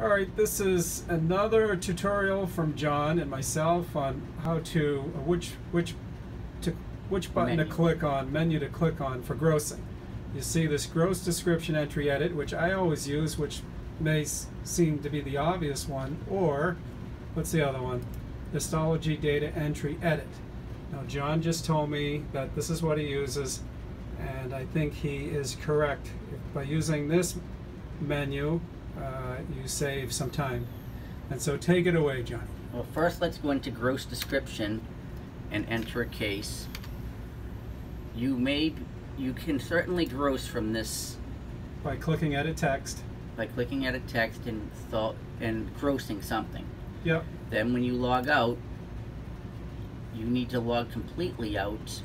All right, this is another tutorial from John and myself on how to uh, which which to which button Menu. to click on, menu to click on for grossing. You see this gross description entry edit, which I always use, which may seem to be the obvious one, or what's the other one? Histology data entry edit. Now John just told me that this is what he uses, and I think he is correct. By using this menu, uh, you save some time. And so take it away, Johnny. Well, first let's go into gross description and enter a case. You may, you can certainly gross from this By clicking edit text. by clicking at a text and thought and grossing something. Yep. Then when you log out, you need to log completely out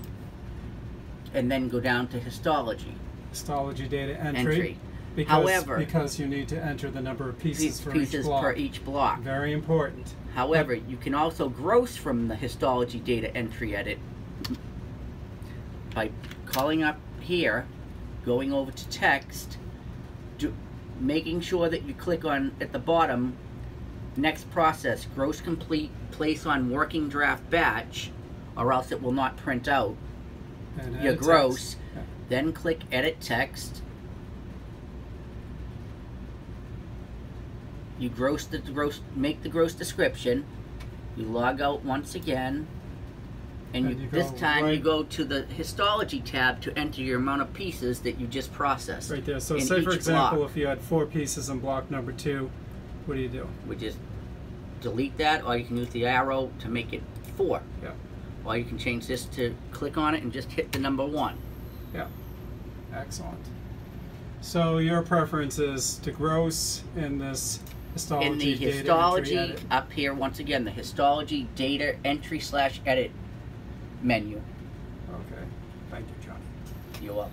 and then go down to histology Histology data entry. entry. Because, However- because you need to enter the number of pieces Piece- for pieces each block. per each block. Very important. However, you can also gross from the histology data entry edit by calling up here, going over to text, do, making sure that you click on at the bottom, next process, gross complete, place on working draft batch, or else it will not print out your gross. text. Then click edit text. You gross the gross, make the gross description. You log out once again, and, And you, you this time you go to the histology tab to enter your amount of pieces that you just processed. Right there. So in say for example, block. if you had four pieces in block number two, what do you do? We just delete that, or you can use the arrow to make it four. Yeah. Or you can change this to click on it and just hit the number one. Yeah. Excellent. So your preference is to gross in this histology in the histology up here once again the histology data entry slash edit menu Okay. Thank you, Johnny. you're welcome